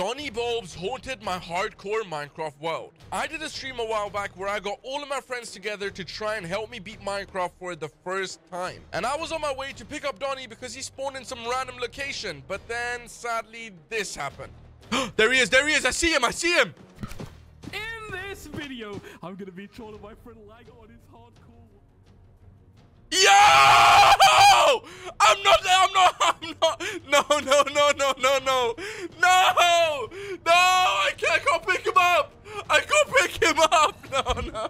Doni Bobes haunted my hardcore Minecraft world. I did a stream a while back where I got all of my friends together to try and help me beat Minecraft for the first time. And I was on my way to pick up Doni because he spawned in some random location. But then, sadly, this happened. there he is, there he is, I see him, I see him! In this video, I'm gonna be trolling my friend Lago on his hardcore. Yo! I'm not. I'm not. I'm not. No, no, no, no, no, no. No! No! I can't. I can't pick him up. I can't pick him up. No, no.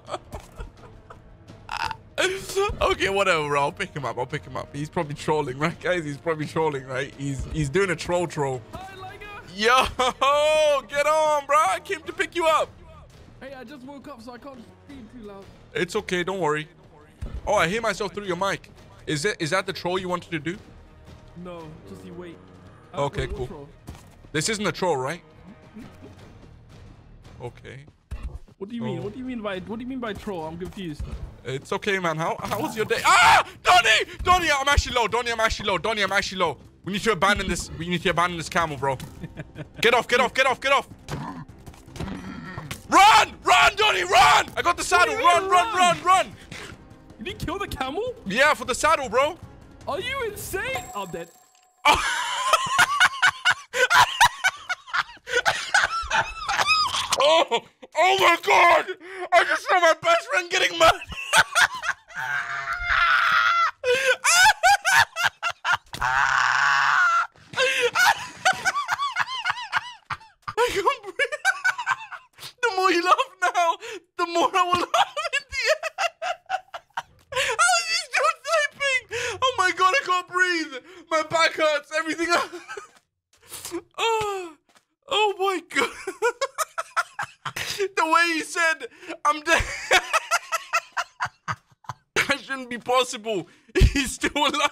okay, whatever. I'll pick him up. I'll pick him up. He's probably trolling, right, guys? He's probably trolling, right? He's he's doing a troll troll. Yo! Get on, bro. I came to pick you up. Hey, I just woke up, so I can't speak too loud. It's okay. Don't worry. Oh, I hear myself through your mic. Is it? Is that the troll you wanted to do? No, just you wait. Uh, Okay, wait, cool. troll? This isn't a troll, right? Okay. What do you mean? Oh. What do you mean by what do you mean by troll? I'm confused. It's okay, man. How how was your day? Ah! Doni! Doni, I'm actually low. Doni, I'm actually low. Doni, I'm actually low. We need to abandon this. We need to abandon this camel, bro. Get off, get off, get off, get off. Run! Run, Doni, run! I got the saddle. Run, run, run, run? run. Did he kill the camel? Yeah, for the saddle, bro. Are you insane? I'm dead. Oh, oh my god! I just saw my best friend getting murdered. I can't breathe. The more you laugh now, the more I will laugh in the end. How is he still typing? Oh my god, I can't breathe. My back hurts. Everything. oh, oh my god. the way he said, I'm dead. that shouldn't be possible. He's still alive.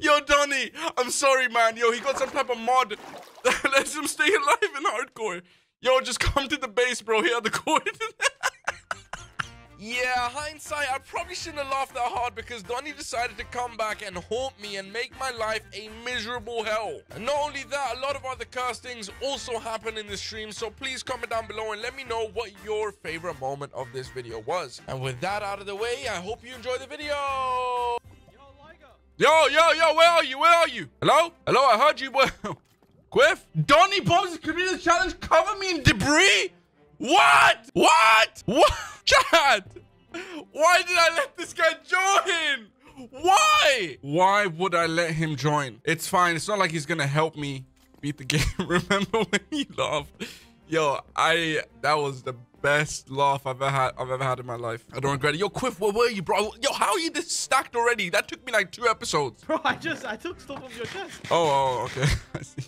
Yo, Doni, I'm sorry, man. Yo, he got some type of mod that lets him stay alive in hardcore. Yo, just come to the base, bro. Here are the coordinates. Yeah, hindsight, I probably shouldn't have laughed that hard because Doni decided to come back and haunt me and make my life a miserable hell. And not only that, a lot of other cursed things also happen in the stream, so please comment down below and let me know what your favorite moment of this video was. And with that out of the way, I hope you enjoy the video. Yo, yo, yo, where are you? Where are you? Hello? Hello, I heard you. Quiff? Doni Bobes the challenge. Cover me in debris? What? What? What? Chad! Why did I let this guy join? Why? Why would I let him join? It's fine. It's not like he's gonna help me beat the game. Remember when he laughed? Yo, I that was the best laugh I've ever had I've ever had in my life. I don't regret it. Yo, Quiff, where were you, bro? Yo, how are you this stacked already? That took me like two episodes. Bro, I just I took stuff off your chest. Oh, oh, oh okay. I see.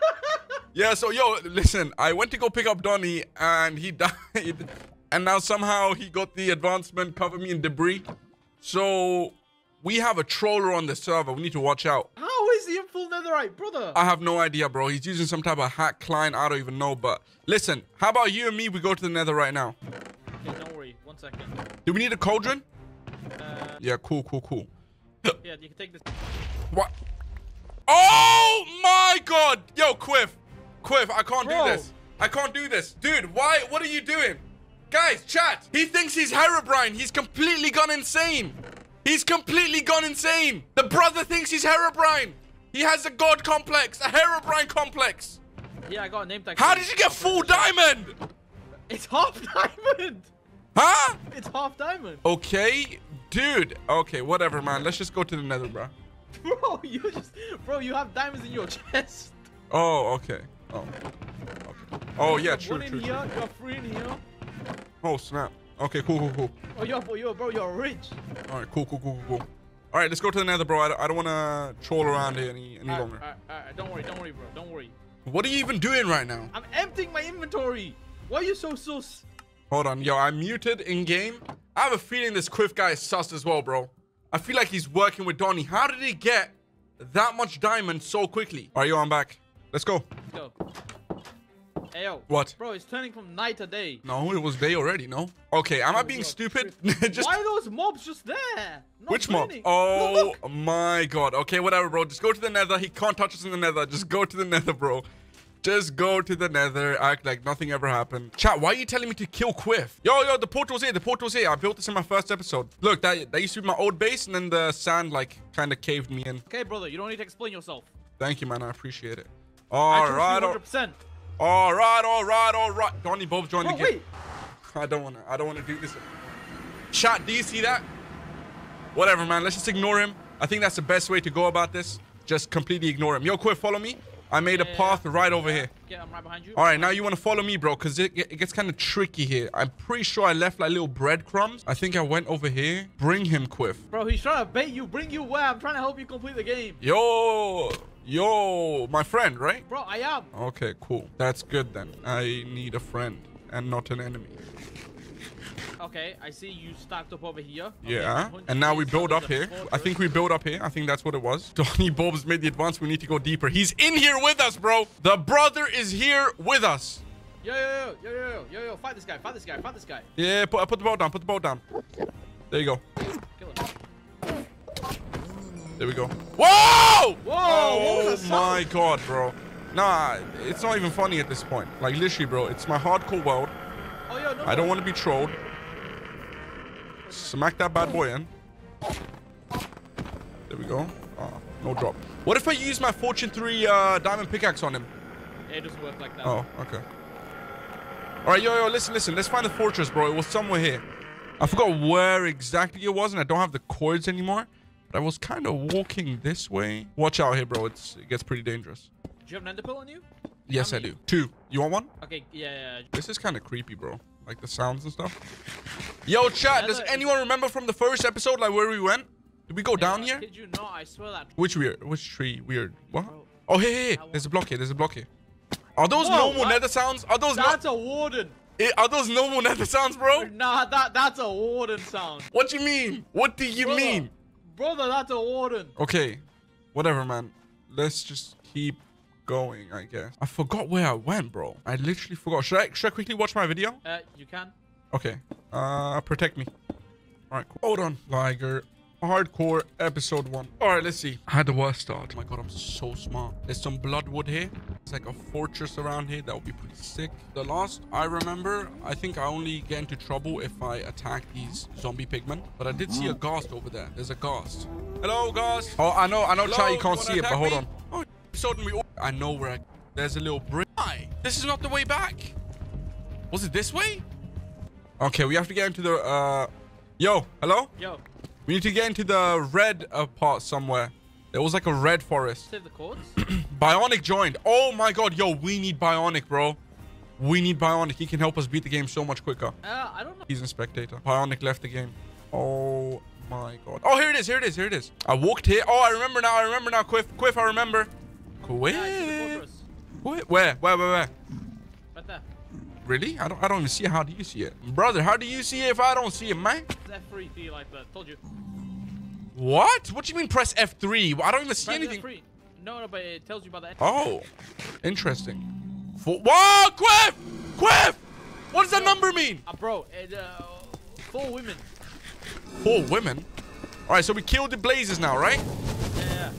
yeah, so yo, listen, I went to go pick up Doni and he died. And now somehow he got the advancement cover me in debris. So we have a troller on the server. We need to watch out. How is he in full netherite, brother? I have no idea, bro. He's using some type of hack client. I don't even know. But listen, how about you and me? We go to the nether right now. Okay, don't worry. One second. Do we need a cauldron? Uh, Yeah, cool, cool, cool. yeah, you can take this. What? Oh my god! Yo, Quiff! Quiff, I can't Bro. do this. I can't do this. Dude, why? What are you doing? Guys, chat. He thinks he's Herobrine. He's completely gone insane. He's completely gone insane. The brother thinks he's Herobrine. He has a god complex, a Herobrine complex. Yeah, I got a name tag. How did you get full diamond? It's half diamond. Huh? It's half diamond. Okay, dude. Okay, whatever, man. Let's just go to the nether, bro. Bro, you just bro, you have diamonds in your chest. Oh, okay. Oh. Okay. Oh, yeah, true, One in true, true. here, you're three in here. Oh, snap. Okay, cool, cool, cool. Oh, you're, bro, oh, you're, bro, you're rich. All right, cool, cool, cool, cool, cool. All right, let's go to the nether, bro. I don't, I don't want to troll around here any, any Alright, longer. alright, alright, don't worry, don't worry, bro, don't worry. What are you even doing right now? I'm emptying my inventory. Why are you so sus? Hold on, yo, I'm muted in game. I have a feeling this Quiff guy is sus as well, bro. I feel like he's working with Doni. How did he get that much diamond so quickly? All right, yo, I'm back. Let's go. Let's go. Hey, yo. What? Bro, it's turning from night to day. No, it was day already, no? Okay, am I oh, being stupid? just Why are those mobs just there? Not which mob? Oh my god. Okay, whatever, bro. Just go to the nether. He can't touch us in the nether. Just go to the nether, bro. Just go to the nether. Act like nothing ever happened. Chat, why are you telling me to kill Quiff? Yo, yo, the portal's here. The portal's here. I built this in my first episode. Look, that, that used to be my old base, and then the sand, like, kind of caved me in. Okay, brother, you don't need to explain yourself. Thank you, man. I appreciate it. I All trust right, 100%. All right, all right, all right. Doni Bobes joined Bro, the game. wait. I don't want to. I don't want to do this. Chat, do you see that? Whatever, man. Let's just ignore him. I think that's the best way to go about this. Just completely ignore him. Yo, Quiff, follow me. I made a Yeah, yeah, path yeah. right over here. Yeah, I'm right behind you. All right, now you want to follow me, bro, because it, it gets kind of tricky here. I'm pretty sure I left like little breadcrumbs. I think I went over here. Bring him, Quiff. Bro, he's trying to bait you, bring you where? I'm trying to help you complete the game. Yo, yo, my friend, right? Bro, I am. Okay, cool. That's good then. I need a friend and not an enemy. Okay, I see you stacked up over here. Okay, Yeah, and now we build up here. a I fortress. think we build up here. I think that's what it was. Doni Bobes made the advance. We need to go deeper. He's in here with us, bro. The brother is here with us. Yo, yo, yo, yo, yo, yo, yo, yo, fight this guy, fight this guy, fight this guy. Yeah, put, put the boat down. Put the boat down. There you go. There we go. Whoa! Whoa, Oh my god, bro. Nah, it's not even funny at this point. Like, literally, bro, it's my hardcore world. Oh, yo, no. I don't want to be trolled. Smack that bad boy in. There we go. Ah, no drop. What if I use my Fortune 3 uh, diamond pickaxe on him? Yeah, it doesn't work like that. Oh, okay. All right, yo, yo, listen, listen. Let's find the fortress, bro. It was somewhere here. I forgot where exactly it was, and I don't have the cords anymore. But I was kind of walking this way. Watch out here, bro. It's it gets pretty dangerous. Do you have an ender pearl on you? Yes, I do. Two. You want one? Okay, yeah, yeah. This is kind of creepy, bro. Like the sounds and stuff. Yo, chat. Does anyone remember from the first episode, like where we went? Did we go down here? Did you not, I swear that. Which weird? Which tree? Weird. What? Bro, Oh, hey, hey, hey. There's a block here. There's a block here. Are those Whoa, normal what? nether sounds? Are those? That's a warden. Eh, Are those normal nether sounds, bro? Nah, that that's a warden sound. What do you mean? What do you Brother, mean? Brother, that's a warden. Okay, whatever, man. Let's just keep going, I guess. I forgot where I went, bro. I literally forgot. Should I should I quickly watch my video? Uh, you can. Okay. Uh, protect me. All right, cool. Hold on. Liger. Hardcore episode one. All right, let's see. I had the worst start. Oh my god, I'm so smart. There's some bloodwood here. It's like a fortress around here. That would be pretty sick. The last I remember, I think I only get into trouble if I attack these zombie pigmen. But I did see a ghast over there. There's a ghast. Hello, ghast. Oh, I know. I know, Hello, chat. You you can't wanna see it, but hold me? on. Oh, episode and we. all- I know where I. There's a little bridge. Why? This is not the way back. Was it this way? Okay, we have to get into the, uh... Yo, hello? Yo, We need to get into the red uh, part somewhere. There was like a red forest. save the codes. Bionic joined. Oh my god, yo, we need Bionic, bro. We need Bionic. He can help us beat the game so much quicker. uh, I don't know. He's in spectator. Bionic left the game. Oh my god. Oh, here it is. Here it is. Here it is. I walked here. Oh, I remember now. I remember now. Quiff. Quiff, I remember. Quiff. Yeah, I see the fortress. Quiff. Where? Where? Where? Where? Really? I don't. I don't even see it. How do you see it, brother? How do you see it if I don't see it, man? It's F3 for you like that. Told you. What? What do you mean press F3? I don't even see Press anything. F3. No, no, but it tells you about the. Oh, interesting. For, whoa, Quiff! Quiff! What does that number mean? Uh, bro, it, uh, four women. Four women. All right, so we killed the Blazes now, right? Yeah.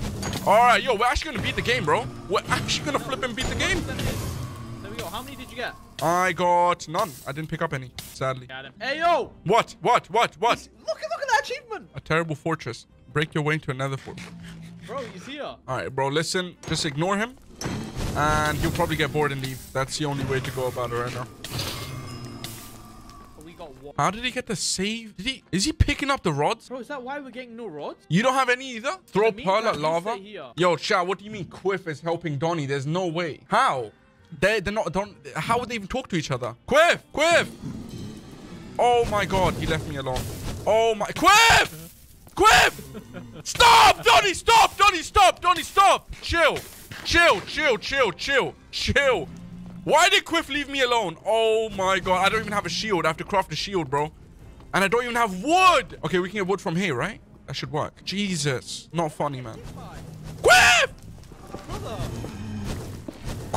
All right, yo, we're actually gonna beat the game, bro. We're actually gonna flip and beat the game. There we go. How many did you get? I got none. I didn't pick up any, sadly. Got him. Hey, yo! What? What? What? What? Look at look at that achievement, A terrible fortress. Break your way into another fort. bro. He's here. All right, bro. Listen, just ignore him, and he'll probably get bored and leave. That's the only way to go about it right now. We got one. How did he get the save? Did he? Is he picking up the rods? Bro, is that why we're getting no rods? You don't have any either? Throw pearl at lava? here. Yo, chat, what do you mean Quiff is helping Doni? There's no way. How? They, they're not, don't, how would they even talk to each other? Quiff! Quiff! Oh my god, he left me alone. Oh my, Quiff! Quiff! Stop! Doni, stop! Doni, stop! Doni, stop! Chill. Chill, chill, chill, chill, chill. Why did Quiff leave me alone? Oh my god, I don't even have a shield. I have to craft a shield, bro. And I don't even have wood. Okay, we can get wood from here, right? That should work. Jesus. Not funny, man. Quiff!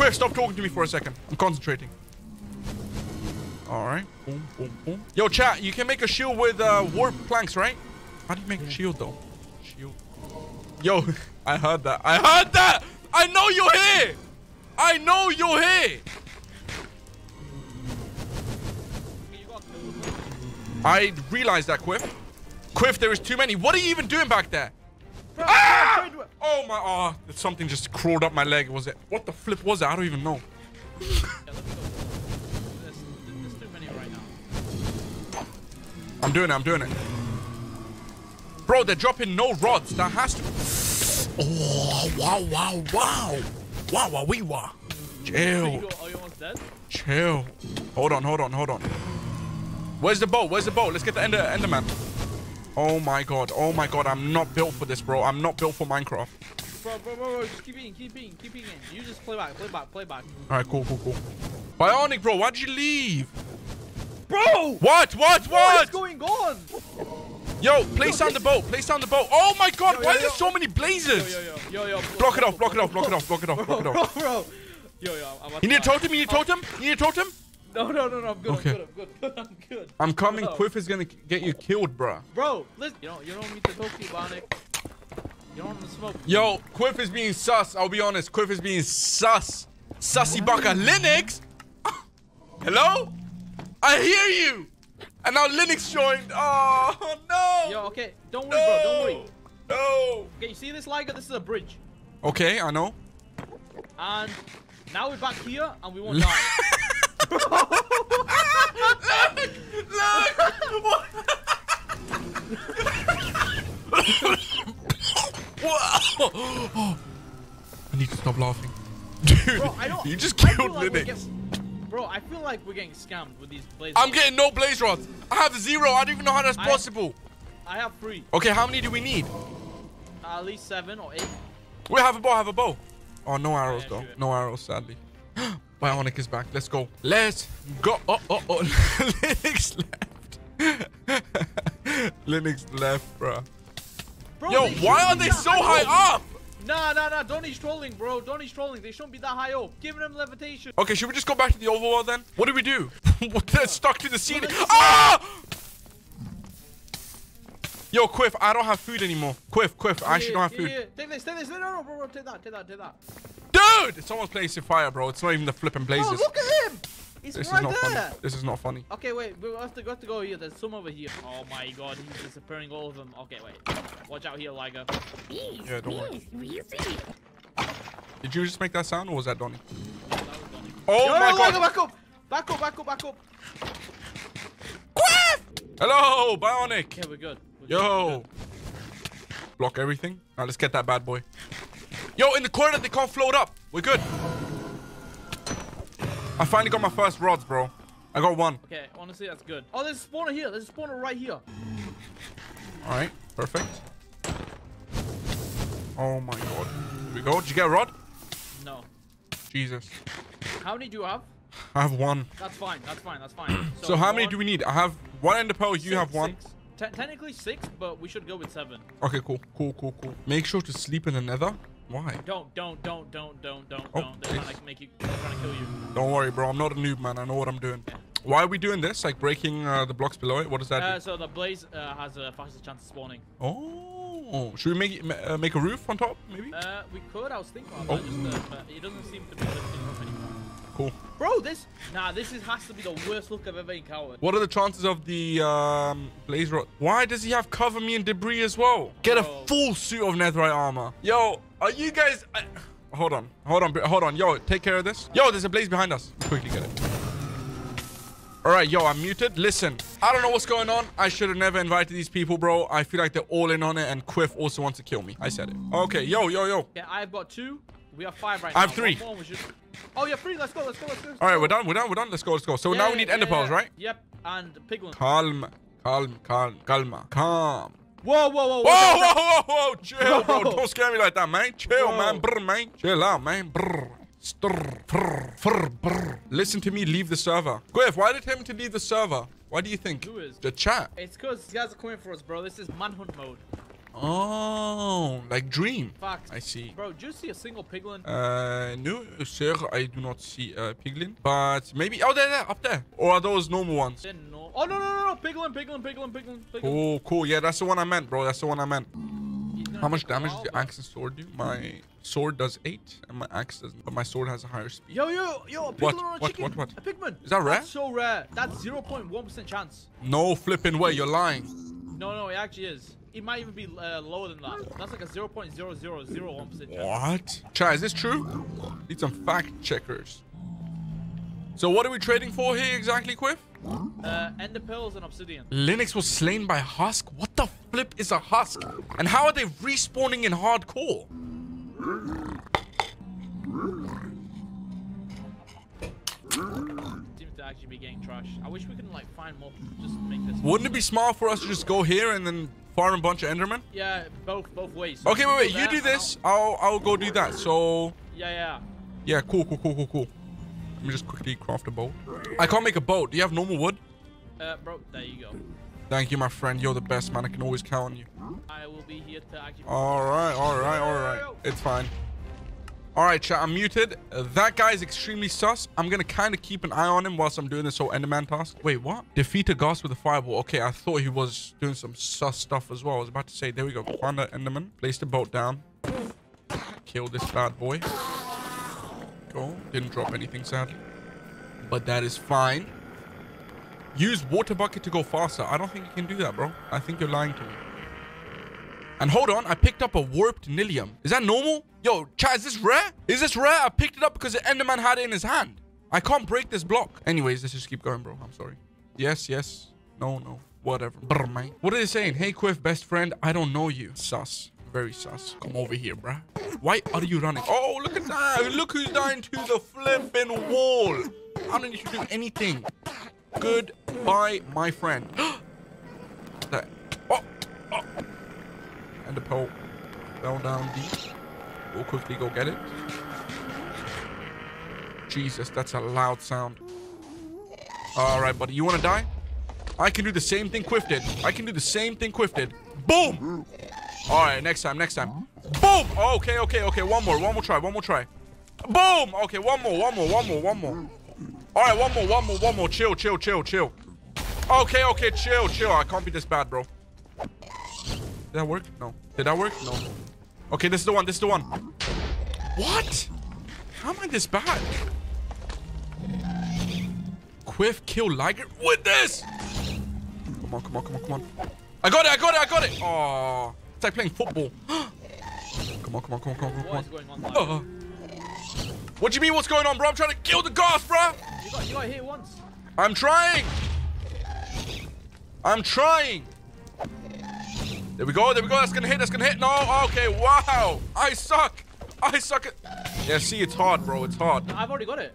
Brother. Quiff, Quiff, stop talking to me for a second. I'm concentrating. All right. Boom, boom, boom. Yo, chat, you can make a shield with uh, warp planks, right? How do you make a shield, though? Shield. Yo, I heard that. I heard that! I know you're here! I know you're here! Okay, you got two. I realized that, Quiff. Quiff, there is too many. What are you even doing back there? Bro, Ah! trade Oh my, oh, something just crawled up my leg. Was it? What the flip was it? I don't even know. Yeah, let me go. There's, there's too many right now. I'm doing it. I'm doing it. Bro, they're dropping no rods. That has to. Oh, wow, wow, wow. Wow, wow, wee, wow. Chill, are you almost dead? chill. Hold on, hold on, hold on. Where's the boat? Where's the boat? Let's get the Ender, Enderman. Oh my god. Oh my god. I'm not built for this, bro. I'm not built for Minecraft. Bro, bro, bro, bro, just keep eating, keep eating, keep eating. You just play back, play back, play back. All right, cool, cool, cool. Bionic, bro. Why'd you leave? Bro! What? What? What What? is going on? Yo, place down the boat. Place down the boat. Oh my god. Yo, Why yo, is there yo. so many Yo, blazers? yo, yo, yo, yo. Block it off. Block it off. Block it off. Block it off. Block it off. Block it Bro, bro. Yo, yo, I'm about You need a totem? You need a totem? You need a totem? No, no, no, no, I'm good, Okay. I'm good, I'm good, I'm good. I'm coming. Quiff is gonna get you killed, bro. Bro, listen, you don't, you don't need to talk to you, Bionic. You don't want to smoke. Yo, Quiff is being sus. I'll be honest. Quiff is being sus. Sussy baka. Lynix? Hello? I hear you. And now Lynix joined. Oh, no. Yo, okay, don't worry, bro, don't worry. No. Okay, you see this Liger? This is a bridge. Okay, I know. And now we're back here and we won't die. I need to stop laughing. Dude, Bro, you just killed like Lynix. Bro, I feel like we're getting scammed with these blazers. I'm getting no blaze rods. I have zero. I don't even know how that's I- possible. I have three. Okay, how many do we need? Uh, at least seven or eight. We have a bow, have a bow. Oh, no arrows Yeah, though. No arrows, sadly. Bionic is back. Let's go. Let's go. Oh, oh, oh. Lynix left. Lynix left, bro. Bro, Yo, why are they so high high up. Nah, nah, nah. Doni's trolling, bro. Doni's trolling. They shouldn't be that high up. Giving them levitation. Okay, should we just go back to the overworld then? What do we do? They're stuck to the ceiling. Ah! Yo, Quiff, I don't have food anymore. Quiff, Quiff, I actually don't have food. yeah. Take this, take this. No, no, no, bro, bro. Take that, take that, take that. Dude! Someone's placing fire, bro. It's not even the flipping blazes. Bro, look at him. He's this right is not there. funny. This is not funny. Okay, wait. We have to, we have to go here. There's some over here. Oh my god, he's disappearing all of them. Okay, wait. Watch out here, Liger. Yeah, don't worry. Did you just make that sound or was that Doni? That was Doni. Oh Yo, my yo, Liger, god! back up. Back up, back up, back up. Quiff! Hello, Bionic! Okay, we're good. We're good, we're Yo! good. Block everything. Now let's get that bad boy. Yo, in the corner, they can't float up. We're good. I finally got my first rods, bro. I got one. Okay, honestly, that's good. Oh, there's a spawner here. There's a spawner right here. All right, perfect. Oh my god. Here we go. Did you get a rod? No. Jesus. How many do you have? I have one. That's fine. That's fine. That's fine. So, how many do we need? I have one ender pearl. You have one. six. Te- technically six, but we should go with seven. Okay, cool. Cool, cool, cool. Make sure to sleep in the nether. Why? Don't, don't, don't, don't, don't, don't, Oh, don't. They're trying to make you. They're trying to kill you. Don't worry, bro. I'm not a noob, man. I know what I'm doing. Why are we doing this? Like breaking uh, the blocks below it? What does that Uh, do? so the blaze uh, has a faster chance of spawning. Oh, should we make it, uh, make a roof on top, maybe? Uh, we could. I was thinking about Oh. that, just, uh, but it doesn't seem to be lifting up anymore. Cool. Bro, this. Nah, this is, has to be the worst look I've ever encountered. What are the chances of the um, blaze rod? Why does he have cover me in debris as well? Get a full suit of netherite armor. Yo, are you guys? I... Hold on, hold on, hold on. Yo, take care of this. Yo, there's a blaze behind us. Quickly get it. All right, yo, I'm muted. Listen, I don't know what's going on. I should have never invited these people, bro. I feel like they're all in on it, and Quiff also wants to kill me. I said it. Okay, yo, yo, yo. Yeah, I've got two. We have five right now. I now. have three. One more, we. Oh, yeah, three. Let's go. Let's go. Let's go. let's All right, go. we're done. We're done. We're done. Let's go. Let's go. So Yeah, now we need yeah, ender pearls, yeah. right? Yep. And piglin. Calm, calm, calm, calma, calm. Whoa, whoa, whoa, Whoa, whoa, whoa, whoa, chill, bro. Bro. Don't scare me like that, man. Chill, Bro. man. Brr, man. Chill out, man. Brr. Stir. Brr. Brr. Brr. Listen to me. Leave the server. Quiff, why did him to leave the server? Why do you think? Who is? The chat. It's because these guys are coming for us, bro. This is manhunt mode. Oh, like Dream. Fact. I see. Bro, do you see a single piglin? Uh, no, sir, I do not see a piglin. But maybe, oh, there, there, up there. Or are those normal ones? No. Oh, no, no, no, no. Piglin, piglin, piglin, piglin, piglin. Oh, cool. Yeah, that's the one I meant, bro. That's the one I meant. How much damage does the axe and sword do? My sword does 8 and my axe doesn't. But my sword has a higher speed. Yo, yo, yo, a piglin What? or a What? chicken. What? What? A pigman. Is that rare? That's so rare. That's 0.1% chance. No flipping way. You're lying. No, no, it actually is. It might even be uh, lower than that. That's like a 0.0001% What? Chad, is this true? Need some fact checkers. So what are we trading for here exactly, Quiff? Uh, ender pearls and obsidian. Lynix was slain by Husk? What the flip is a Husk? And how are they respawning in hardcore? Seems to actually be getting trash. I wish we could like find more. Just make this. Wouldn't it be smart for us to just go here and then farm a bunch of Endermen? Yeah, both both ways. So Okay, wait, wait. You do this. I'll I'll go do that. So Yeah, yeah. yeah, cool, cool, cool, cool, cool. Let me just quickly craft a boat. I can't make a boat. Do you have normal wood? Uh, bro, there you go. Thank you, my friend. You're the best, man. I can always count on you. I will be here to actually. All right, all right, all right. It's fine. All right, chat. I'm muted. Uh, that guy is extremely sus. I'm gonna kind of keep an eye on him whilst I'm doing this whole Enderman task. Wait, what? Defeat a ghost with a fireball. Okay, I thought he was doing some sus stuff as well. I was about to say, there we go. Find that Enderman. Place the boat down. Kill this bad boy. Go. Didn't drop anything, sadly. But that is fine. Use water bucket to go faster. I don't think you can do that, bro. I think you're lying to me. And hold on, I picked up a warped nylium. Is that normal? Yo, chat, is this rare? Is this rare? I picked it up because the Enderman had it in his hand. I can't break this block. Anyways, let's just keep going, bro. I'm sorry. Yes, yes. No, no. Whatever. Brr, mate. What are they saying? Hey, Quiff, best friend, I don't know you. Sus. Very sus. Come over here, bruh. Why are you running? Oh, look at that. Look who's dying to the flipping wall. I don't need to do anything. Goodbye, my friend. that. Oh, oh. And the pole fell down deep. We'll quickly go get it. Jesus, that's a loud sound. All right, buddy. You want to die? I can do the same thing Quiff did. I can do the same thing Quiff did. Boom! All right, next time, next time. Boom! Oh, okay, okay, okay. One more, one more try, one more try. Boom! Okay, one more, one more, one more, one more. All right, one more, one more, one more. Chill, chill, chill, chill. Okay, okay, chill, chill. I can't be this bad, bro. Did that work? No. Did that work? No. Okay, this is the one. This is the one. What? How am I this bad? Quiff kill Liger with this. Come on, come on, come on, come on. I got it, I got it, I got it. Oh, it's like playing football. come on, come on, come on, come on, come What on. is going on? Uh, what do you mean what's going on, bro? I'm trying to kill the ghost, bro. You got you got hit once. I'm trying. I'm trying. There we go. There we go. That's gonna hit. That's gonna hit. No. Okay. Wow. I suck. I suck at. Yeah. See, it's hard, bro. It's hard. No, I've already got it.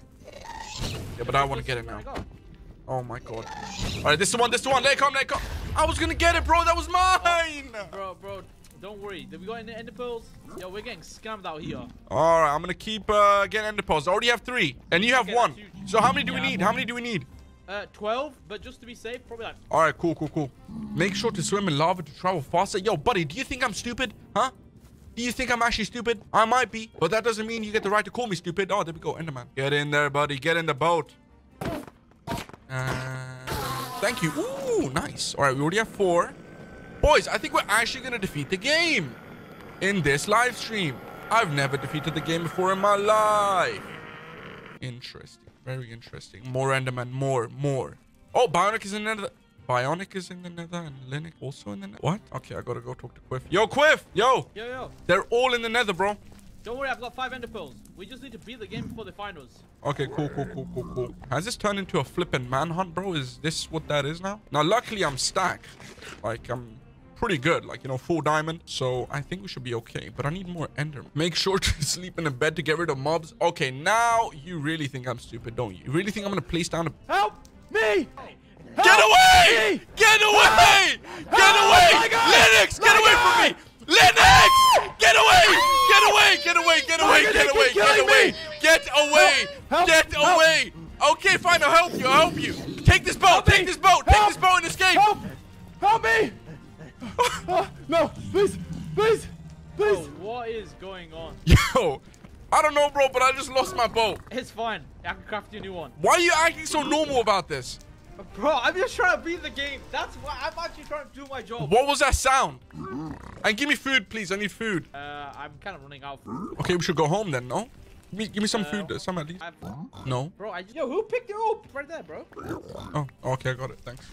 Yeah, but I want to get it now. Oh my god. All right. This is the one. This is the one. They come. they come. I was gonna get it, bro. That was mine. Bro, bro, don't worry. Did we got any ender pearls? Yo, we're getting scammed out here. All right. I'm gonna keep uh, getting ender pearls. I already have three, and you have one. So how many do we need? How many do we need? Uh, 12, but just to be safe, probably like. All right, cool, cool, cool. Make sure to swim in lava to travel faster. Yo, buddy, do you think I'm stupid? Huh? Do you think I'm actually stupid? I might be, but that doesn't mean you get the right to call me stupid. Oh, there we go, Enderman. Get in there, buddy. Get in the boat. Uh, thank you. Ooh, nice. All right, we already have four. Boys, I think we're actually going to defeat the game in this live stream. I've never defeated the game before in my life. Interesting. Very interesting. More random Enderman. More. More. Oh, Bionic is in the nether. Bionic is in the nether and Lynix also in the nether. What? Okay, I gotta go talk to Quiff. Yo, Quiff! Yo! Yo, yo. They're all in the nether, bro. Don't worry, I've got five ender pearls. We just need to beat the game before the finals. Okay, cool, cool, cool, cool, cool. Has this turned into a flippin' manhunt, bro? Is this what that is now? Now, luckily, I'm stacked. Like, I'm pretty good. Like, you know, full diamond. So, I think we should be okay. But I need more ender. Make sure to sleep in a bed to get rid of mobs. Okay, now you really think I'm stupid, don't you? You really think I'm gonna place down a... Help me! Get away! Get away! Get away! Lynix, get away from me! Lynix! Get away! Get away! Get away! Get away! Get away! Get away! Get away! Get away! Okay, fine. I'll help you. I'll help you. Take this boat. Take this boat. Take this boat and escape. Help! Help me! Uh, no, please, Please! Bro, Please! what is going on? Yo, I don't know, bro, but I just lost my boat. It's fine. I can craft you a new one. Why are you acting so normal about this? Bro, I'm just trying to beat the game. That's why I'm actually trying to do my job. What was that sound? And give me food, please. I need food. Uh, I'm kind of running out of food. Okay, we should go home then, no? Give me, give me some Uh, food, some at least. I've, No. bro, I just... yo, who picked you up? Right there, bro. Oh, okay, I got it. Thanks.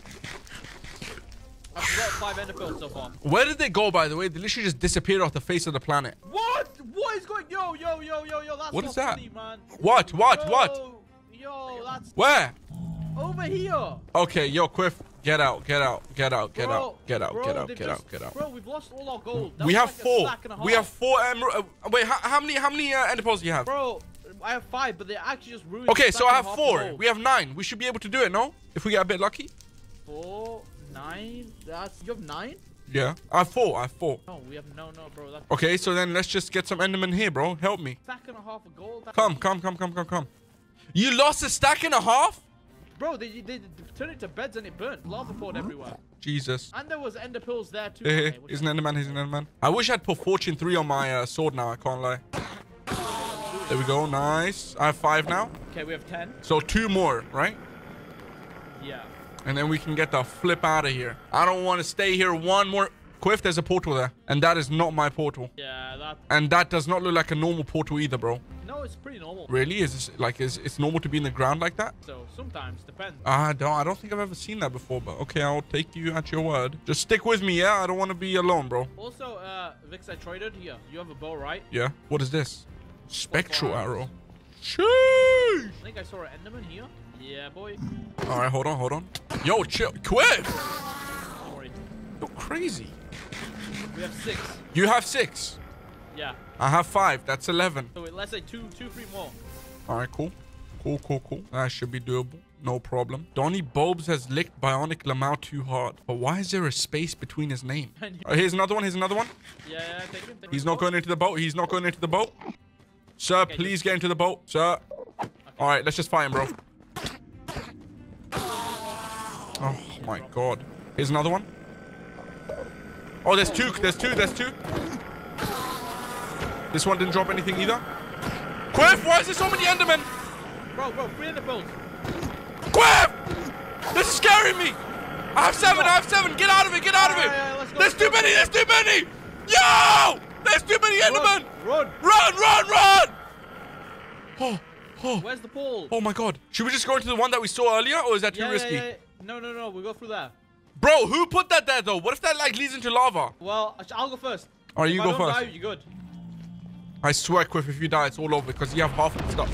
I've got five ender pearls so far. Where did they go, by the way? They literally just disappeared off the face of the planet. What? What is going? Yo, yo, yo, yo, yo. That's What is that? funny, man. What? What? Yo, What? Yo, that's Where? over here. Okay, yo, Quiff, get out, get out, get out, get Bro, out, get out, bro, get out, get just- out, get out. Bro, we've lost all our gold. That We have like four. stack and a We have four emerald. Uh, wait, how, how many? How many uh, ender pearls do you have? Bro, I have five, but they actually just ruined. Okay, so I have four. We have nine. We should be able to do it, no? If we get a bit lucky. four, nine. That's you have nine. Yeah. I have four. I have four. No, we have no, no, bro. That's Okay, so then let's just get some enderman here, bro. Help me. stack and a half of gold. Come, come, come, come, come, come. You lost a stack and a half? Bro, they, they, they turned it to beds and it burnt. Lava poured everywhere. Jesus. And there was ender pills there too. Hey, hey, he's an enderman. He's an enderman. I wish I'd put fortune three on my uh, sword now. I can't lie. There we go. Nice. I have five now. Okay, we have ten. So two more, right? And then we can get the flip out of here. I don't want to stay here one more. Quiff, there's a portal there. And that is not my portal. Yeah, that. And that does not look like a normal portal either, bro. No, it's pretty normal. Really? Is this like is it's normal to be in the ground like that? So sometimes depends. I don't I don't think I've ever seen that before, but okay, I'll take you at your word. Just stick with me, yeah? I don't want to be alone, bro. Also, uh, Vix, I traded here. You have a bow, right? Yeah. What is this? Spectral arrow. Sheesh. I think I saw an Enderman here. Yeah, boy. All right, hold on, hold on. Yo, chill. quit. Don't. You're crazy. We have six. You have six. Yeah. I have five. That's 11. So wait, let's say two, two, three more. All right, cool. Cool, cool, cool. That should be doable. No problem. Doni Bobes has licked Bionic Lamau too hard. But why is there a space between his name? Oh, here's another one. Here's another one. Yeah, yeah, take him. Take He's not going into the boat. He's not going into the boat. Sir, Okay, please get into the boat. Sir. All right, let's just fight him, bro. Oh, my God. Here's another one. Oh, there's two. There's two. There's two. This one didn't drop anything either. Quiff, why is there so many Endermen? Bro, bro, three Ender pearls. Quiff! This is scaring me. I have seven. I have seven. Get out of it. Get out of it. Let's go, There's too many. There's too many. Yo! There's too many Endermen. Run, run. Run, run! Oh, oh, Where's the pole? Oh, oh my god. Should we just go into the one that we saw earlier or is that too yeah, risky? yeah, yeah. No, no, no. We'll go through there. Bro, who put that there though? What if that like leads into lava? Well, I'll go first. All right, If you I go don't first. Die, you're good. I swear, Quiff, if you die, it's all over because you have half of the stuff.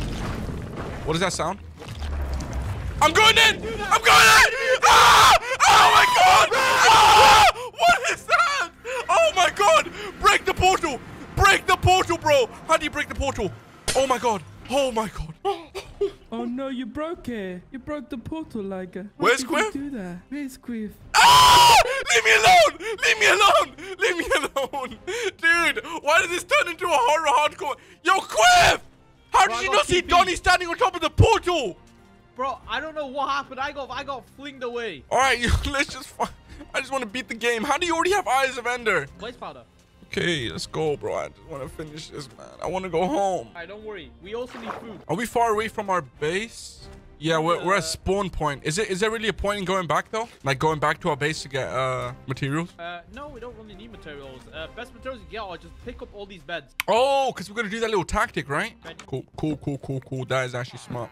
What does that sound? I'm going in! I'm going in! Ah! Oh my god! Ah! What is that? Oh my god! Break the portal! Break the portal, bro! How do you break the portal? Oh my god! Oh my god! Oh no, you broke it. You broke the portal, like. Where's did you Quiff? do that? Where's Quiff? Ah! Leave me alone! Leave me alone! Leave me alone! Dude, why did this turn into a horror hardcore? Yo, Quiff! How Bro, did I you not see TP. Doni standing on top of the portal? Bro, I don't know what happened. I got, I got flinged away. All right, let's just. I just want to beat the game. How do you already have Eyes of Ender? Blaze powder. Okay, let's go, bro. I just want to finish this, man. I want to go home. Alright, don't worry. We also need food. Are we far away from our base? Yeah, we're, we're Uh, at spawn point. Is it? Is there really a point in going back though? Like going back to our base to get uh materials? Uh, no, we don't really need materials. Uh, best materials you get are just pick up all these beds. Oh, because we're gonna do that little tactic, right? Right. Cool, cool, cool, cool, cool. That is actually smart.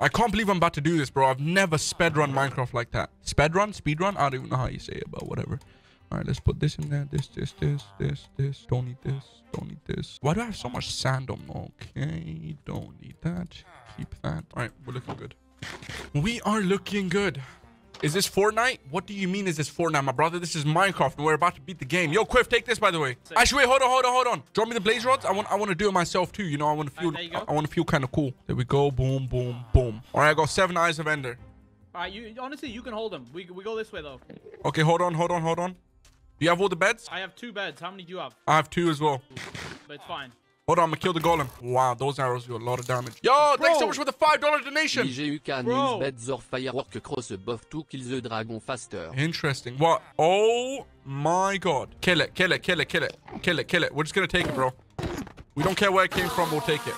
I can't believe I'm about to do this, bro. I've never sped run Minecraft like that. Sped run, speed run. I don't even know how you say it, but whatever. All right, let's put this in there. This, this, this, this, this. Don't need this. Don't need this. Why do I have so much sand on? Okay, don't need that. Keep that. All right, we're looking good. We are looking good. Is this Fortnite? What do you mean is this Fortnite, my brother? This is Minecraft and we're about to beat the game. Yo, Quiff, take this by the way. Actually, wait, hold on, hold on, hold on. Drop me the blaze rods. I want I want to do it myself too. You know, I want to feel you go. I, want to feel kind of cool. There we go. Boom, boom, boom. All right, I got seven eyes of ender. Alright, you honestly you can hold them. We we go this way though. Okay, hold on, hold on, hold on. Do you have all the beds? I have two beds. How many do you have? I have two as well. But it's fine. Hold on, I'm gonna kill the golem. Wow, those arrows do a lot of damage. Yo, thanks so much for the $5 donation. IGUK Bro. means better firework cross buff to kill the dragon faster. Interesting. What? Oh my god. Kill it, kill it, kill it, kill it. Kill it, kill it. We're just gonna take it, bro. We don't care where it came from, we'll take it.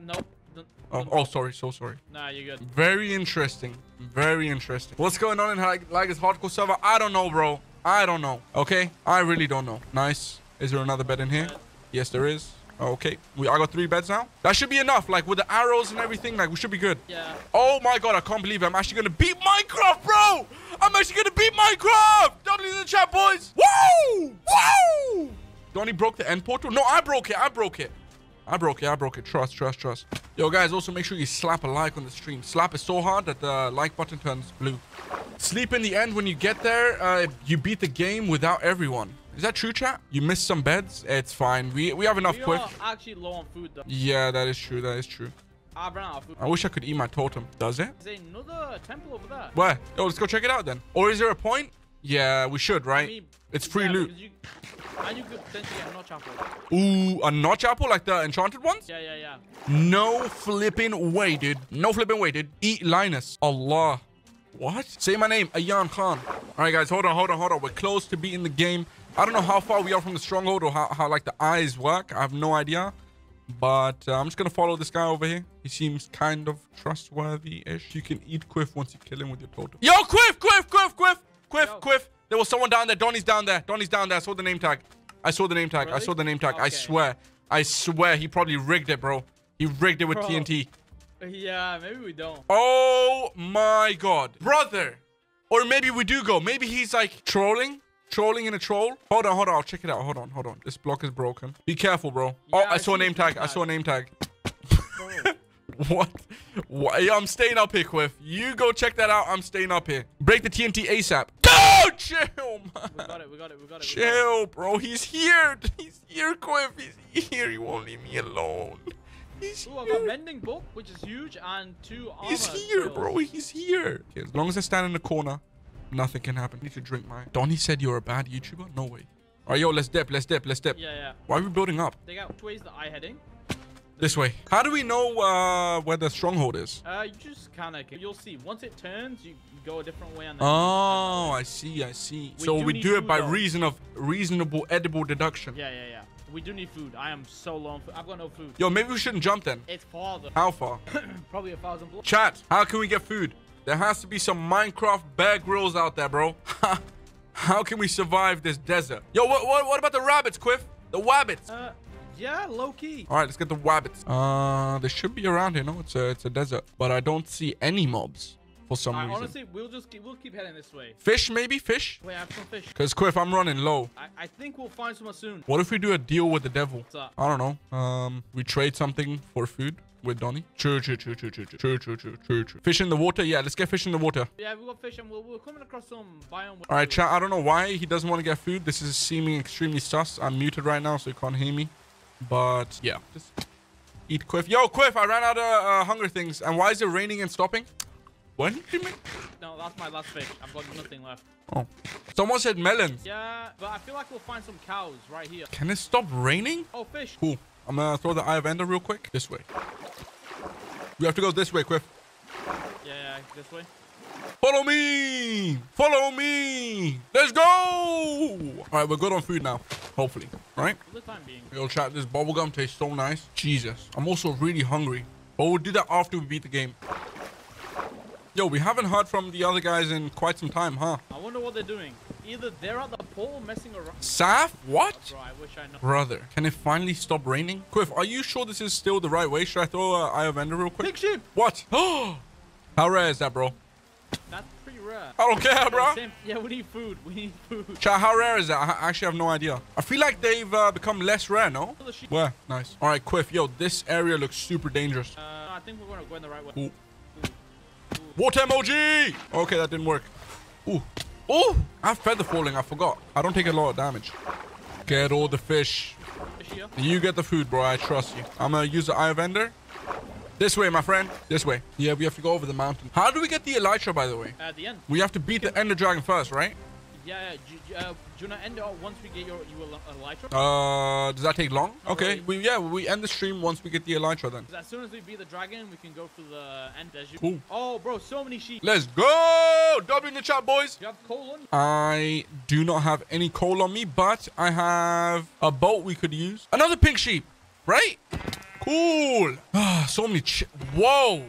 Nope. Oh, oh sorry, so sorry. Nah, you're good. Very interesting. Very interesting. What's going on in Lag- Lag's hardcore server? I don't know, bro. I don't know. Okay? I really don't know. Nice. Is there another bed in here? Yes, there is. Okay. We I got three beds now. That should be enough. Like with the arrows and everything, like we should be good. Yeah. Oh my god, I can't believe it. I'm actually gonna beat Minecraft, bro! I'm actually gonna beat Minecraft! W in the chat, boys! Woo! Woo! Doni broke the end portal? No, I broke it. I broke it. I broke it. I broke it. Trust, trust, trust. Yo, guys, also make sure you slap a like on the stream. Slap it so hard that the like button turns blue. Sleep in the end when you get there. Uh, you beat the game without everyone. Is that true, chat? You missed some beds? It's fine. We we have enough We quick. actually low on food though. Yeah, that is true. That is true. I've run out of food. I wish I could eat my totem. Does it? There's another temple over there. Where? Yo, let's go check it out then. Or is there a point? Yeah, we should, right? I mean, it's free yeah, loot. You, and you could potentially get a notch apple. Ooh, a notch apple like the enchanted ones? Yeah, yeah, yeah. No flipping way, dude. No flipping way, dude. Eat Linus. Allah. What? Say my name, Ayan Khan. All right, guys, hold on, hold on, hold on. We're close to beating the game. I don't know how far we are from the stronghold or how, how like the eyes work. I have no idea. But uh, I'm just gonna follow this guy over here. He seems kind of trustworthy-ish. You can eat Quiff once you kill him with your totem. Yo, Quiff, Quiff, Quiff, Quiff, Quiff, Yo. Quiff. There was someone down there. Doni's down there. Doni's down there. I saw the name tag. I saw the name tag. I saw the name tag. I swear. I swear he probably rigged it, bro. He rigged it with Bro. TNT. Yeah, maybe we don't. Oh my god. Brother. Or maybe we do go. Maybe he's like trolling. Trolling in a troll. Hold on, hold on. I'll check it out. Hold on, hold on. This block is broken. Be careful, bro. oh, I I saw a name the tag. I saw a name tag. What? what? I'm staying up here, Quiff. You go check that out. I'm staying up here. Break the TNT ASAP. Dude, chill, man. we got it, we got it, we got it. we got it. Chill, bro. He's here. He's here, Quiff. He's here. He won't leave me alone. He's Ooh, I got here. mending book, which is huge, and two armor. He's here, skills. bro. He's here. Okay, as long as I stand in the corner, nothing can happen. I need to drink my. Doni said you're a bad YouTuber? No way. All right, yo, let's dip. Let's dip. Let's dip. Yeah, yeah. Why are we building up? They got which way is the eye heading? This way. How do we know uh, where the stronghold is? Uh, you just kind of you'll see. Once it turns, you go a different way on the. Oh, I see. I see. We so do we do it by though. reason of reasonable edible deduction. Yeah, yeah, yeah. We do need food. I am so low on food. I've got no food. Yo, maybe we shouldn't jump then. It's far though. How far? Probably a thousand blocks. Chat, how can we get food? There has to be some Minecraft Bear Grylls out there, bro. how can we survive this desert? Yo, what, what, what about the rabbits, Quiff? The wabbits. Uh, yeah, low key. All right, let's get the wabbits. Uh, they should be around here. No, it's a, it's a desert, but I don't see any mobs for some I, reason. honestly, we'll just keep, we'll keep heading this way. Fish, maybe fish. Wait, I have some fish. Cause Quiff, I'm running low. I, I think we'll find some soon. What if we do a deal with the devil? What's up? I don't know. Um, we trade something for food with Doni. True, true, true, true, true, true, true, true, true, true. Fish in the water. Yeah, let's get fish in the water. Yeah, we got fish and we're, we're coming across some biome. All right, chat. I don't know why he doesn't want to get food. This is seeming extremely sus. I'm muted right now, so you can't hear me. But yeah, just eat Quiff. Yo, Quiff, I ran out of uh, hunger things. And why is it raining and stopping? When did you make? No, that's my last fish. I've got nothing left. Oh, someone said melon. Yeah, but I feel like we'll find some cows right here. Can it stop raining? Oh, fish. Cool. I'm gonna throw the Eye of Ender real quick. This way. We have to go this way, Quiff. Yeah, yeah, this way. Follow me! Follow me! Let's go! All right, we're good on food now. Hopefully. right? For the time being. Yo, chat, this bubblegum tastes so nice. Jesus. I'm also really hungry. But we'll do that after we beat the game. Yo, we haven't heard from the other guys in quite some time, huh? I wonder what they're doing. Either they're at the pole messing around. Saf? What? Bro, I I. Brother, can it finally stop raining? Quiff, are you sure this is still the right way? Should I throw uh, Eye of Ender real quick? Big sheep. What? How rare is that, bro? That's pretty rare. I don't care, bro. Same- Yeah, we need food. We need food. Chat, how rare is that? I actually have no idea. I feel like they've uh, become less rare, no? The. Where? Nice. All right, Quiff. Yo, this area looks super dangerous. Uh, I think we're gonna go in the right way. Ooh. Water emoji! Okay, that didn't work. Ooh. Ooh! I have feather falling. I forgot. I don't take a lot of damage. Get all the fish. You get the food, bro. I trust you. I'm gonna use the Eye of Ender. This way, my friend. This way. Yeah, we have to go over the mountain. How do we get the Elytra, by the way? At the end. We have to beat the Ender Dragon first, right? Yeah, yeah. Uh, do you wanna end it once we get your you a elytra? Uh, does that take long? Not Okay. really. We yeah, we end the stream once we get the elytra then. as soon as we beat the dragon, we can go through the end desert. Cool. Oh, bro, so many sheep. Let's go! W in the chat, boys. Do you have coal on you? I do not have any coal on me, but I have a boat we could use. Another pink sheep, right? Cool. Ah, so many. Ch- Whoa.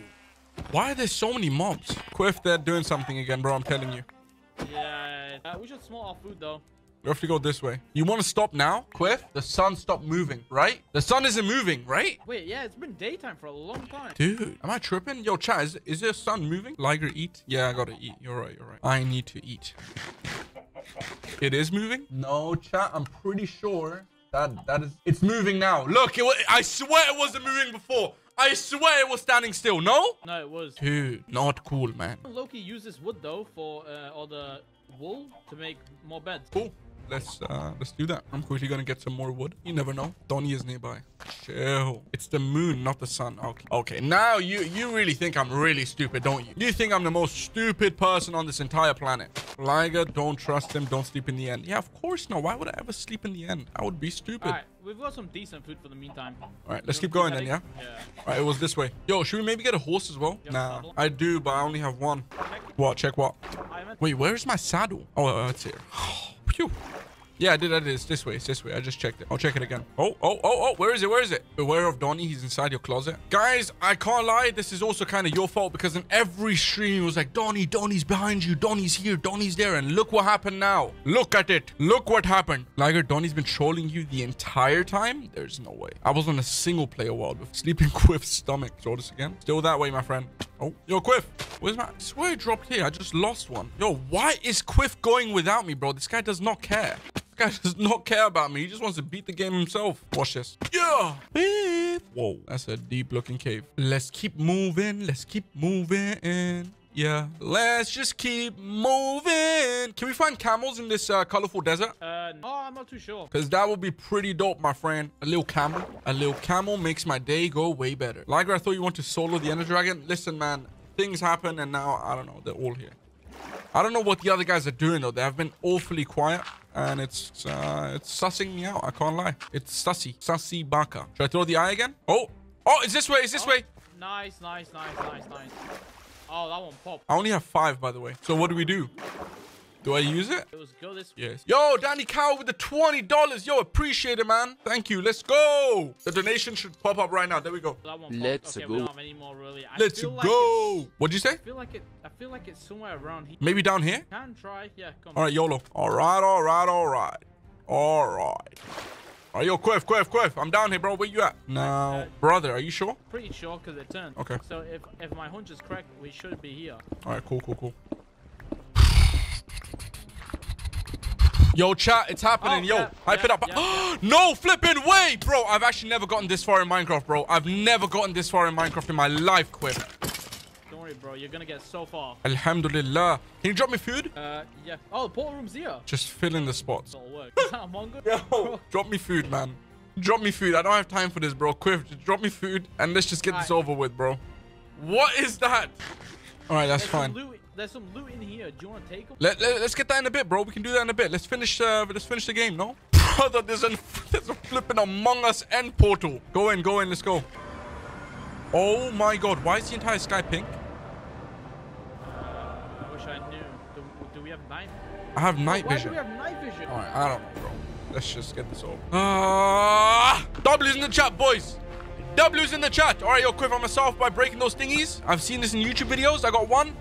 Why are there so many mobs? Quiff, they're doing something again, bro. I'm telling you. Yeah. Uh, we should small our food though. We have to go this way. You want to stop now? Quiff, the sun stopped moving, right? The sun isn't moving, right? Wait, yeah, it's been daytime for a long time. Dude, am I tripping? Yo, chat, is, is there sun moving? Liger, eat? Yeah, I gotta eat. You're right, you're right. I need to eat. It is moving? No, chat, I'm pretty sure that that is... It's moving now. Look, it wa- I swear it wasn't moving before. I swear it was standing still. No? No, it was. Dude, not cool, man. Loki uses wood though for uh, all the wool to make more beds. Cool. Let's uh let's do that. I'm quickly gonna get some more wood. You never know. Doni is nearby. Chill. It's the moon, not the sun. Okay. Okay. Now you you really think I'm really stupid, don't you? You think I'm the most stupid person on this entire planet. Liger, don't trust him. Don't sleep in the end. Yeah, of course not. Why would I ever sleep in the end? I would be stupid. All right, we've got some decent food for the meantime. All right, let's keep going then, yeah? Yeah. All right, it was this way. Yo, should we maybe get a horse as well? You have a Nah. I do, but I only have one. What? Check what? Wait, where's my saddle? Oh, uh, it's here. Phew. Yeah, I did. I did. It's this way. It's this way. I just checked it. I'll check it again. Oh, oh, oh, oh. Where is it? Where is it? Beware of Doni. He's inside your closet. Guys, I can't lie. This is also kind of your fault because in every stream it was like, Doni, Doni's behind you. Doni's here. Doni's there. And look what happened now. Look at it. Look what happened. Liger, Doni's been trolling you the entire time? There's no way. I was on a single player world with sleeping Quiff's stomach. Show this again. Still that way, my friend. Oh, yo, Quiff. Where's my... I swear it dropped here. I just lost one. Yo, why is Quiff going without me, bro? This guy does not care. This guy does not care about me. He just wants to beat the game himself. Watch this. Yeah. Beep. Whoa, that's a deep looking cave. Let's keep moving. Let's keep moving. Yeah. Let's just keep moving. Can we find camels in this uh, colorful desert? Uh, no, I'm not too sure. Because that would be pretty dope, my friend. A little camel. A little camel makes my day go way better. Liger, I thought you want to solo the Ender Dragon. Listen, man. Things happen and now, I don't know. They're all here. I don't know what the other guys are doing, though. They have been awfully quiet. And it's uh, it's sussing me out. I can't lie. It's sussy. Sussy baka. Should I throw the eye again? Oh. Oh, it's this way. It's this way. Nice, nice, nice, nice, nice. Oh, that one popped. I only have five, by the way. So what do we do? Do I use it? It was go this Yes. Yo, Danny Cow with the $20. Yo, appreciate it, man. Thank you. Let's go. The donation should pop up right now. There we go. That one popped. Let's okay, go. We don't any more really. Let's feel like go. What'd you say? I feel like it. I feel like it's somewhere around here. Maybe down here? Can try. Yeah, come All on. right, YOLO. All right, all right, all right. All right. All right, yo, Quiff, Quiff, Quiff. I'm down here, bro. Where you at? Now, Uh, brother, are you sure? Pretty sure because it turned. Okay. So if if my hunch is correct, we should be here. All right, cool, cool, cool. Yo, chat, it's happening. Oh, Yo, yeah, hype yeah, it up. yeah, no flipping way, bro. I've actually never gotten this far in Minecraft, bro. I've never gotten this far in Minecraft in my life, Quiff. Don't worry, bro. You're gonna get so far. Alhamdulillah. Can you drop me food? Uh, yeah. Oh, the portal room's here. Just fill in the spots. Work. Is that Among Us? Yo, drop me food, man. Drop me food. I don't have time for this, bro. Quiff, just drop me food and let's just get this over with, bro. What is that? All right, that's There's fine. There's some loot in here. Do you want to take them? Let, let, us get that in a bit, bro. We can do that in a bit. Let's finish. Uh, let's finish the game, no? Brother, there's a there's a flipping Among Us end portal. Go in, go in. Let's go. Oh my God! Why is the entire sky pink? I wish I knew. Do, do we have night? I have night Why vision. do we have night vision? All right, I don't know, bro. Let's just get this over. Ah, W's in the chat, boys. W's in the chat. All right, yo, Quiff, I'm gonna start off by breaking those thingies. I've seen this in YouTube videos. I got one.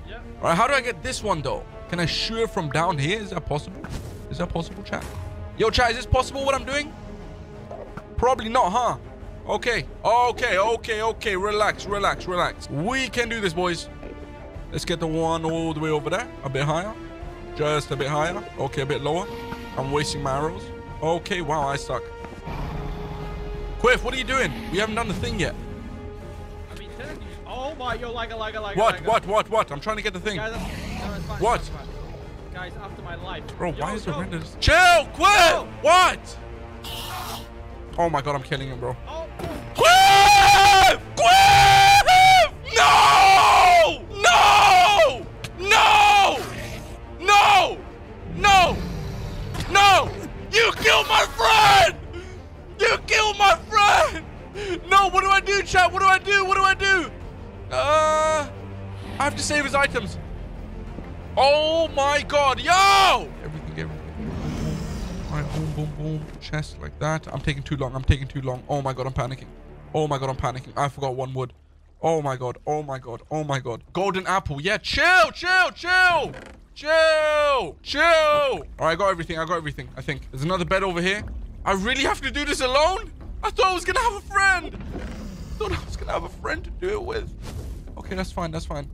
All right, how do I get this one though? Can I shoot from down here? Is that possible? Is that possible, chat? Yo, chat, is this possible what I'm doing? Probably not, huh? Okay, okay, okay, okay. Relax, relax, relax. We can do this, boys. Let's get the one all the way over there. A bit higher. Just a bit higher. Okay, a bit lower. I'm wasting my arrows. Okay, wow, I suck. Quiff, what are you doing? We haven't done the thing yet. Oh my, yo, lagger, lagger, lagger. What, lagger. what, what, what? I'm trying to get the thing. Guys, no, fine, what? Guys, after my life. Bro, yo, why is the renders? Chill, quit! Yo. What? Oh my god, I'm killing him, bro. Oh. oh. Quiff! Quiff! No! No! No! No! No! No! You killed my friend! You killed my friend! No, what do I do, chat? What do I do? What do I do? Uh, I have to save his items. Oh my god, yo! Everything, everything. All right, boom, boom, boom. Chest like that. I'm taking too long. I'm taking too long. Oh my god, I'm panicking. Oh my god, I'm panicking. I forgot one wood. Oh my god. Oh my god. Oh my god. Golden apple. Yeah, chill, chill, chill. Chill. Chill. All right, I got everything. I got everything. I think. There's another bed over here. I really have to do this alone? I thought I was going to have a friend. I thought I was going to have a friend to do it with. Okay, that's fine. That's fine.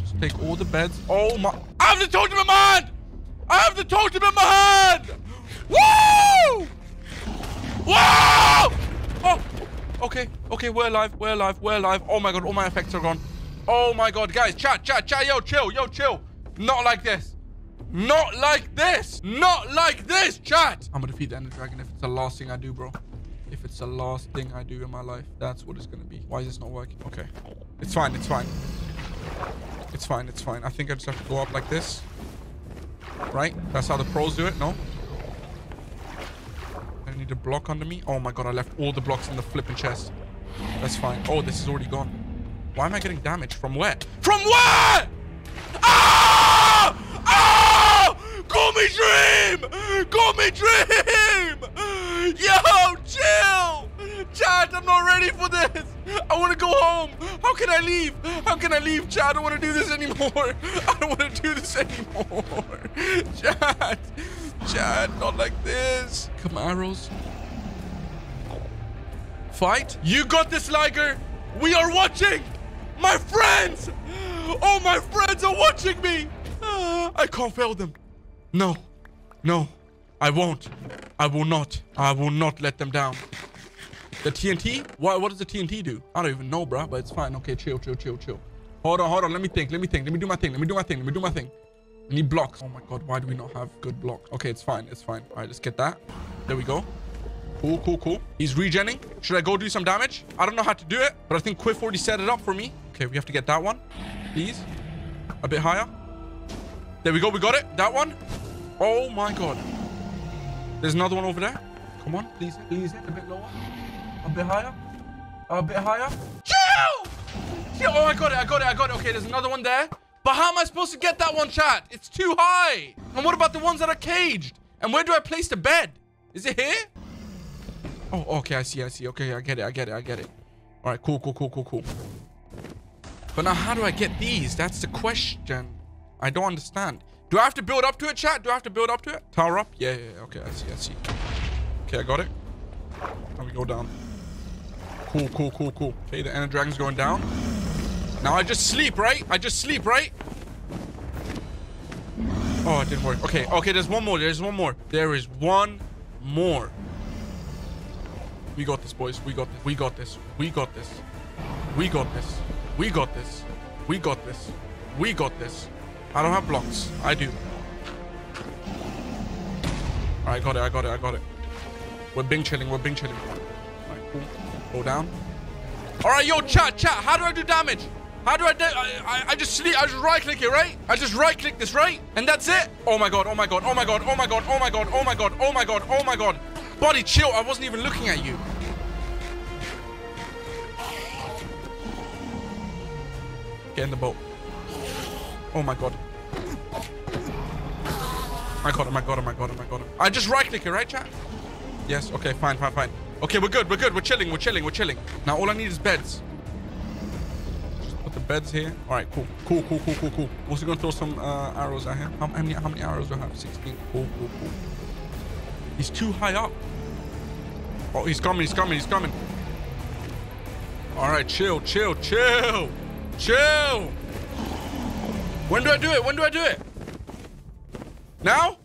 Just take all the beds. Oh my. I have the totem in my hand. I have the totem in my hand. Woo! Whoa! Oh, okay, okay, we're alive, we're alive, we're alive. Oh my god, all my effects are gone. Oh my god, guys, chat, chat, chat, yo, chill, yo, chill. Not like this. Not like this. Not like this, chat. I'm gonna defeat the Ender Dragon if it's the last thing I do, bro. It's the last thing I do in my life, that's what it's gonna be. Why is this not working? Okay. It's fine, it's fine. It's fine, it's fine. I think I just have to go up like this. Right? That's how the pros do it, no? I need a block under me. Oh my god, I left all the blocks in the flipping chest. That's fine. Oh, this is already gone. Why am I getting damage? From where? From where? Ah! Ah! Call me Dream! Call me Dream! Yo, chill! Chad, I'm not ready for this. I want to go home. How can I leave? How can I leave, Chad? I don't want to do this anymore. I don't want to do this anymore. Chad. Chad, not like this. Come arrows. Fight. You got this, Liger. We are watching. My friends. Oh, my friends are watching me. I can't fail them. No. No. I won't. I will not. I will not let them down. The TNT? What, what does the TNT do? I don't even know, bro, but it's fine. Okay, chill, chill, chill, chill. Hold on, hold on. Let me think. Let me think. Let me do my thing. Let me do my thing. Let me do my thing. Need blocks. Oh my god, why do we not have good blocks? Okay, it's fine. It's fine. All right, let's get that. There we go. Cool, cool, cool. He's regenning. Should I go do some damage? I don't know how to do it, but I think Quiff already set it up for me. Okay, we have to get that one. Please. A bit higher. There we go. We got it. That one. Oh my god. There's another one over there. Come on, please. Please a bit lower. A bit higher. A bit higher. Chill! Chill. Oh, I got it. I got it. I got it. Okay, there's another one there. But how am I supposed to get that one, chat? It's too high. And what about the ones that are caged? And where do I place the bed? Is it here? Oh, okay. I see. I see. Okay, I get it. I get it. I get it. All right. Cool, cool, cool, cool, cool. But now how do I get these? That's the question. I don't understand. Do I have to build up to it, chat? Do I have to build up to it? Tower up? Yeah, yeah, yeah. Okay, I see. I see. Okay, I got it. Now we go down. Cool, cool, cool, cool. Okay, the Ender Dragon's going down. Now I just sleep, right? I just sleep, right? Oh, it didn't work. Okay, okay, there's one more. There's one more. There is one more. We got this, boys. We got this. We got this. We got this. We got this. We got this. We got this. We got this. I don't have blocks. I do. Alright, got it. I got it. I got it. We're bing chilling. We're bing chilling. Alright, cool. Go down. Alright, yo, chat, chat. How do I do damage? How do I do? I, I, I just sleep. I just right click it, right? I just right click this, right? And that's it. Oh my god. Oh my god. Oh my god. Oh my god. Oh my god. Oh my god. Oh my god. Oh my god. Buddy, chill. I wasn't even looking at you. Get in the boat. Oh my god. Got him, I got him, I got him, I got him. I just right click it, right, chat? Yes, okay, fine, fine, fine. Okay, we're good, we're good, we're chilling, we're chilling, we're chilling. Now all I need is beds. Just put the beds here. Alright, cool. Cool, cool, cool, cool, cool. Also gonna throw some uh, arrows at him. How, how, many how many arrows do I have? 16. Cool, cool, cool. He's too high up. Oh, he's coming, he's coming, he's coming. Alright, chill, chill, chill. Chill. When do I do it? When do I do it? Now?